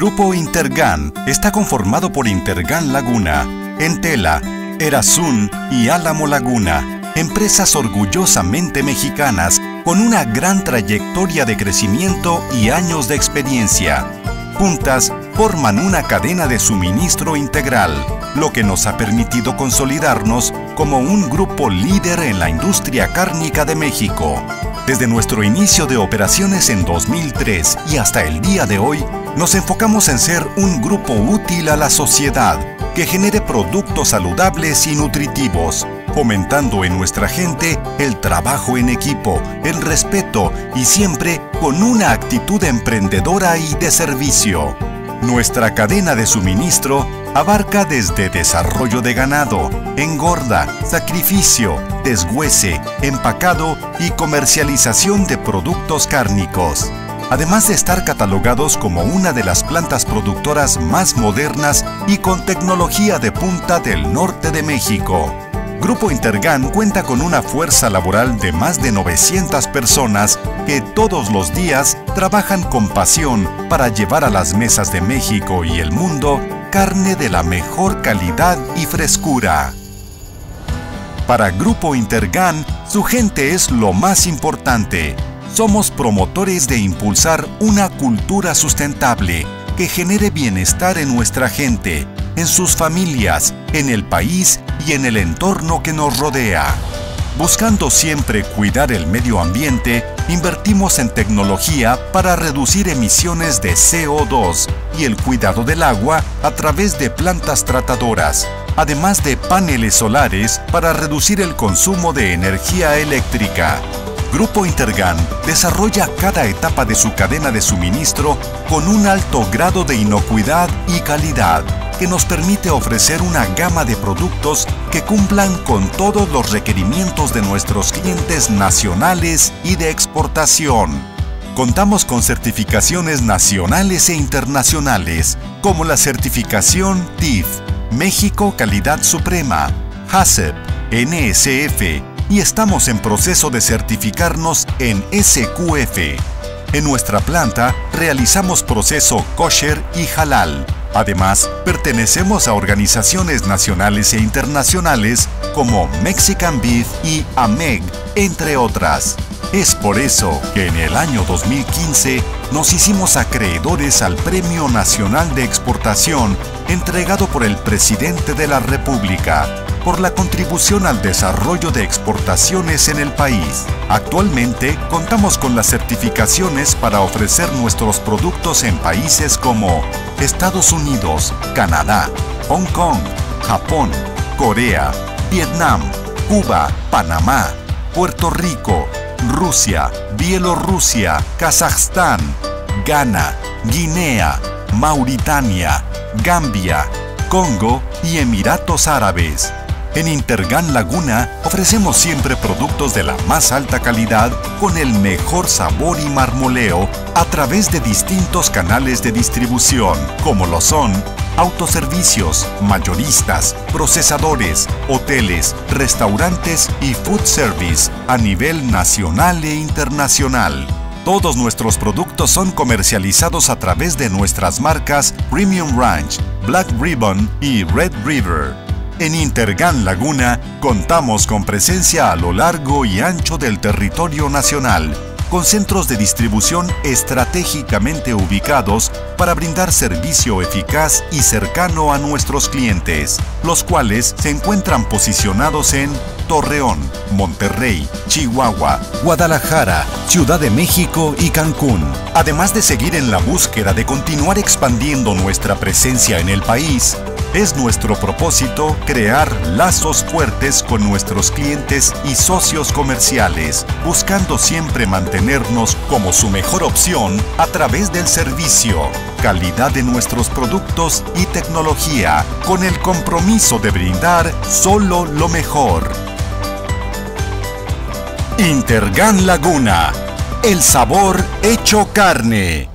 Grupo Intergan está conformado por Intergan Laguna, Entela, Erazun y Álamo Laguna, empresas orgullosamente mexicanas con una gran trayectoria de crecimiento y años de experiencia. Juntas forman una cadena de suministro integral, lo que nos ha permitido consolidarnos como un grupo líder en la industria cárnica de México. Desde nuestro inicio de operaciones en 2003 y hasta el día de hoy, nos enfocamos en ser un grupo útil a la sociedad que genere productos saludables y nutritivos, fomentando en nuestra gente el trabajo en equipo, el respeto y siempre con una actitud emprendedora y de servicio. Nuestra cadena de suministro abarca desde desarrollo de ganado, engorda, sacrificio, deshuese, empacado y comercialización de productos cárnicos además de estar catalogados como una de las plantas productoras más modernas y con tecnología de punta del norte de México. Grupo Intergan cuenta con una fuerza laboral de más de 900 personas que todos los días trabajan con pasión para llevar a las mesas de México y el mundo carne de la mejor calidad y frescura. Para Grupo Intergan, su gente es lo más importante somos promotores de impulsar una cultura sustentable que genere bienestar en nuestra gente, en sus familias, en el país y en el entorno que nos rodea. Buscando siempre cuidar el medio ambiente, invertimos en tecnología para reducir emisiones de CO2 y el cuidado del agua a través de plantas tratadoras, además de paneles solares para reducir el consumo de energía eléctrica. Grupo Intergan desarrolla cada etapa de su cadena de suministro con un alto grado de inocuidad y calidad que nos permite ofrecer una gama de productos que cumplan con todos los requerimientos de nuestros clientes nacionales y de exportación. Contamos con certificaciones nacionales e internacionales, como la certificación TIF, México Calidad Suprema, HACCP, NSF, y estamos en proceso de certificarnos en SQF. En nuestra planta realizamos proceso kosher y halal. Además, pertenecemos a organizaciones nacionales e internacionales como Mexican Beef y AMEG, entre otras. Es por eso que en el año 2015 nos hicimos acreedores al Premio Nacional de Exportación entregado por el Presidente de la República por la contribución al desarrollo de exportaciones en el país. Actualmente contamos con las certificaciones para ofrecer nuestros productos en países como Estados Unidos, Canadá, Hong Kong, Japón, Corea, Vietnam, Cuba, Panamá, Puerto Rico, Rusia, Bielorrusia, Kazajstán, Ghana, Guinea, Mauritania, Gambia, Congo y Emiratos Árabes. En Intergan Laguna ofrecemos siempre productos de la más alta calidad con el mejor sabor y marmoleo a través de distintos canales de distribución, como lo son autoservicios, mayoristas, procesadores, hoteles, restaurantes y food service a nivel nacional e internacional. Todos nuestros productos son comercializados a través de nuestras marcas Premium Ranch, Black Ribbon y Red River. En Intergan Laguna contamos con presencia a lo largo y ancho del territorio nacional, con centros de distribución estratégicamente ubicados para brindar servicio eficaz y cercano a nuestros clientes, los cuales se encuentran posicionados en Torreón, Monterrey, Chihuahua, Guadalajara, Ciudad de México y Cancún. Además de seguir en la búsqueda de continuar expandiendo nuestra presencia en el país, es nuestro propósito crear lazos fuertes con nuestros clientes y socios comerciales, buscando siempre mantenernos como su mejor opción a través del servicio, calidad de nuestros productos y tecnología, con el compromiso de brindar solo lo mejor. Intergan Laguna, el sabor hecho carne.